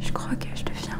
Je crois que je deviens.